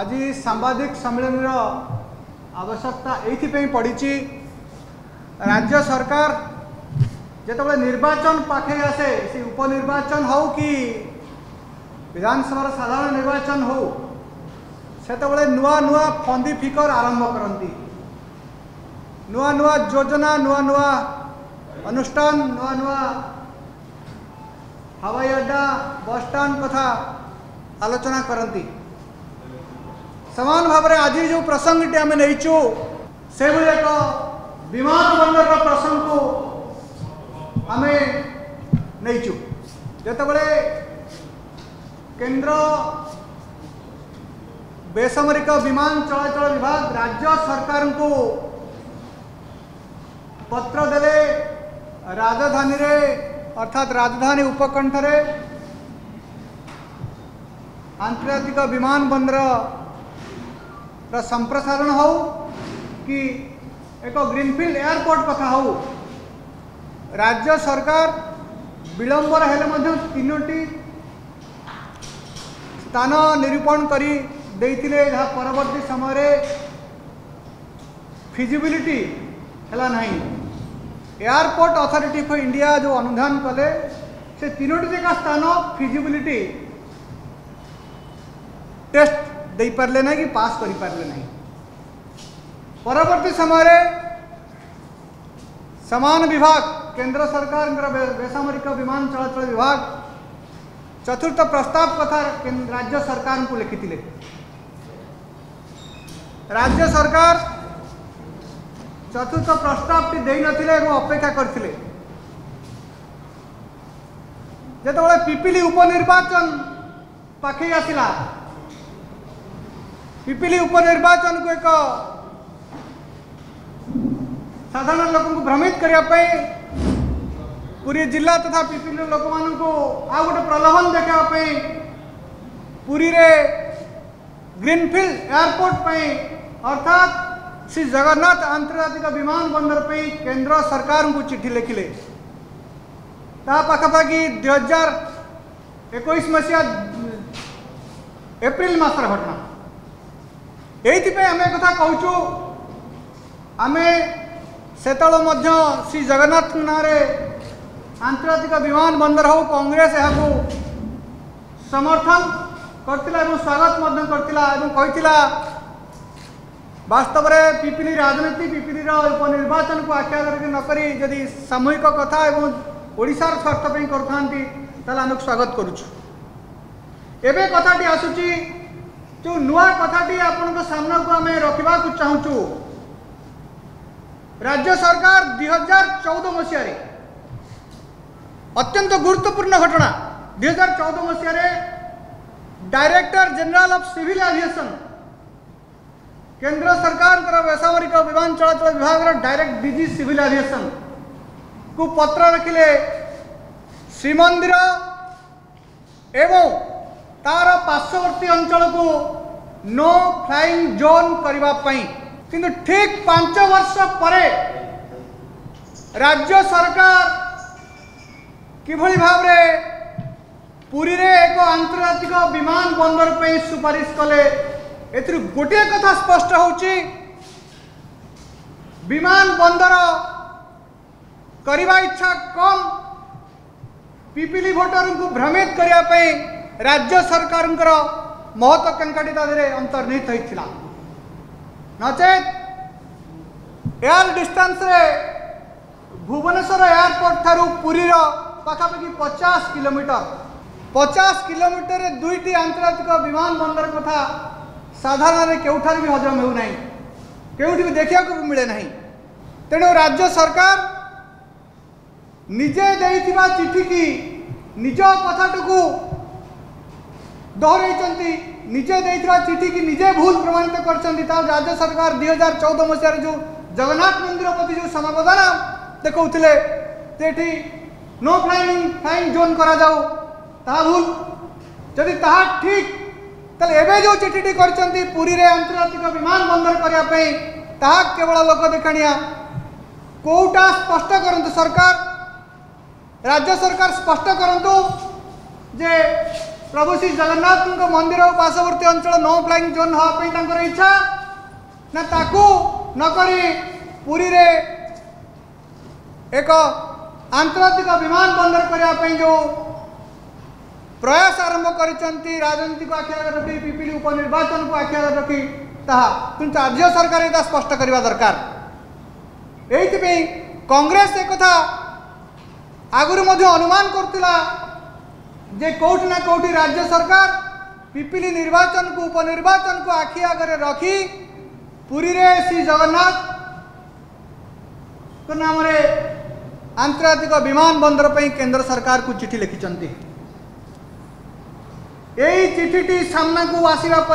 আজি সাংবাদিক সম্মিলনীর আবশ্যকতা এইপাই পড়ছে রাজ্য সরকার যেতবে নির্বাচন পাখে আসে সে উপনির্বাচন হোক কি বিধানসভার সাধারণ নির্বাচন হোক সেতবে নূয়া নূয়া ফন্দি ফিকর আরম্ভ করতে নূয়া নূয়া যোজনা নূয়া নূয়া অনুষ্ঠান নূয়া নূয়া হাওয়াই আড্ডা বস স্টাণ্ড কথা আলোচনা করতে समान भाव आज जो प्रसंग टी नहींचु से एक विमान बंदर प्रसंग को आम नहींचु जत केन्द्र बेसामरिक विमान चलाचल विभाग राज्य सरकार को पत्र दे राजधानी रे अर्थात राजधानी उपकंठ रे आंतर्जा विमान बंदर र संप्रसारण हाऊ कि एक ग्रीनफिल्ड एयरपोर्ट कथा हाऊ राज्य सरकार विलंबर हेले मध्ये तीनोटी स्थान निरूपण करी देतिले जहा परवर्ती समय रे फिजिबिलिटी हेला नाही एयरपोर्ट अथॉरिटी फॉर इंडिया जो अनुधान कले से तीनोटी जगह स्थान फिजिबिलिटी टेस्ट देपारे ना कि पास करें परवर्त समय समान विभाग केंद्र सरकार बेसामरिक विमान चलाचल विभाग चतुर्थ प्रस्ताव कथा राज्य सरकार को लिखिले राज्य सरकार चतुर्थ प्रस्ताव टी देते अपेक्षा करते पिपिली उपनिर्वाचन पाखे आसला पिपिली उपनिर्वाचन को एक साधारण लोक भ्रमित करने पूरी जिला तथा पिपिल लोक मान आ गए प्रलोभन देखापी पूरी ग्रीनफिल्ड एयरपोर्ट पर अर्थात श्री जगन्नाथ आंतर्जा विमान बंदर पर केंद्र सरकार को चिट्ठी लिखिले पाखापाखि दुहजार एक मसीहा एप्रिल मसर ये कथा कह आम सेत श्री जगन्नाथ नाँ आंतर्जा विमान बंदर हो कांग्रेस यहाँ समर्थन कर स्वागत करास्तव में पिपिली राजनीति पिपिली उपनिर्वाचन को आख्या नक जदि सामूहिक कथा एवं ओडार स्वार्थपी करें आम स्वागत करुच्छू एवं कथी आसूची जो नुआ कथाटी आपण सामना को रखा चाहूँ राज्य सरकार दुई हजार चौदह मसीह अत्यंत गुरुत्वपूर्ण घटना दुई हजार चौदह मसीह director general of civil aviation केंद्र सरकार बेसामरिक विमान चलाचल विभाग डायरेक्ट डीजी सिविल एविएशन को पत्र रखिले श्रीमंदिर एवं ତାର ପାର୍ଶ୍ୱବର୍ତ୍ତୀ ଅଞ୍ଚଳକୁ ନୋ ଫ୍ଲାଇଂ ଜୋନ୍ କରିବା ପାଇଁ କିନ୍ତୁ ଠିକ୍ ପାଞ୍ଚ ବର୍ଷ ପରେ ରାଜ୍ୟ ସରକାର କିଭଳି ଭାବରେ ପୁରୀରେ ଏକ ଆନ୍ତର୍ଜାତିକ ବିମାନ ବନ୍ଦର ପାଇଁ ସୁପାରିଶ କଲେ ଏଥିରୁ ଗୋଟିଏ କଥା ସ୍ପଷ୍ଟ ହେଉଛି ବିମାନ ବନ୍ଦର କରିବା ଇଚ୍ଛା କମ୍ ପିପିଲି ଭୋଟରଙ୍କୁ ଭ୍ରମିତ କରିବା ପାଇଁ ରାଜ୍ୟ ସରକାରଙ୍କର ମହତ୍ୱାକାଂକ୍ଷାଟି ତା ଦେହରେ ଅନ୍ତର୍ନିହିତ ହୋଇଥିଲା ନଚେତ୍ ଏୟାର ଡିଷ୍ଟାନ୍ସରେ ଭୁବନେଶ୍ୱର ଏୟାରପୋର୍ଟ ଠାରୁ ପୁରୀର ପାଖାପାଖି ପଚାଶ କିଲୋମିଟର ପଚାଶ କିଲୋମିଟରରେ ଦୁଇଟି ଆନ୍ତର୍ଜାତିକ ବିମାନ ବନ୍ଦର କଥା ସାଧାରଣରେ କେଉଁଠାରେ ବି ହଜମ ହେଉନାହିଁ କେଉଁଠି ବି ଦେଖିବାକୁ ମିଳେ ନାହିଁ ତେଣୁ ରାଜ୍ୟ ସରକାର ନିଜେ ଦେଇଥିବା ଚିଠିକି ନିଜ କଥାଟିକୁ दोहराई निजे चिठी की निजे भूल प्रमाणित कर राज्य सरकार दुई हजार चौदह मसीह जो जगन्नाथ मंदिर प्रति जो समावधान देखते सेठी नो फ्लैंग फ्लैंग जोन करा जाओ भूल जदि ता ठीक তাহলে जो যে চিঠিটি করছেন পুরীরে আন্তর্জাতিক বিমান বন্দর করা তাহা কেবল লোক দেখাণিয়া কোটা স্পষ্ট করতু সরকার রাজ্য সরকার স্পষ্ট করতু प्रभु श्री जगन्नाथ मंदिर और पार्श्वर्त अंचल नो फ्लाइंग जोन हाँपर इच्छा ना ताकू नक पुरी रे एक आंतर्जातिक विमान बंदर करने जो प्रयास आरंभ कर राजनीति को आखि आगे रखी पिपिली उपनिर्वाचन को आखि रखी ତାହା କିନ୍ତୁ ରାଜ୍ୟ ସରକାର ଏହା ସ୍ପଷ୍ଟ କରିବା ଦରକାର ଏଇଥିପାଇଁ କଂଗ୍ରେସ ଏକଥା ଆଗରୁ ମଧ୍ୟ जे कोटी ना कोटी राज्य सरकार पिपिली निर्वाचन को उपनिर्वाचन को आखि आगे रखी रे श्री जगन्नाथ नाम आंतर्जा विमान बंदर पर केंद्र सरकार को चिठी लिखिं यही चिठीटी सामना को आसवाप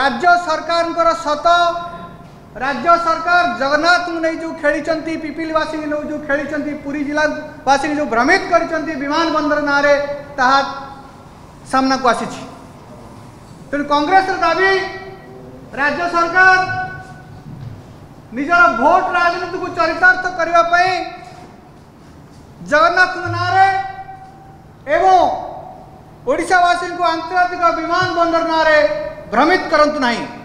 राज्य सरकार सत राज्य सरकार जगन्नाथ नहीं जो खेली पिपिलवासी जो खेली पुरी जिलावासी जो भ्रमित कर विमान बंदर ना सामना को आसी तेणु कंग्रेस दाबी राज्य सरकार निजर भोट राजनीति को चरितार्थ करने जगन्नाथ ना एवं ओडावासी को आंतर्जातिक विमान बंदर ना भ्रमित करूँ ना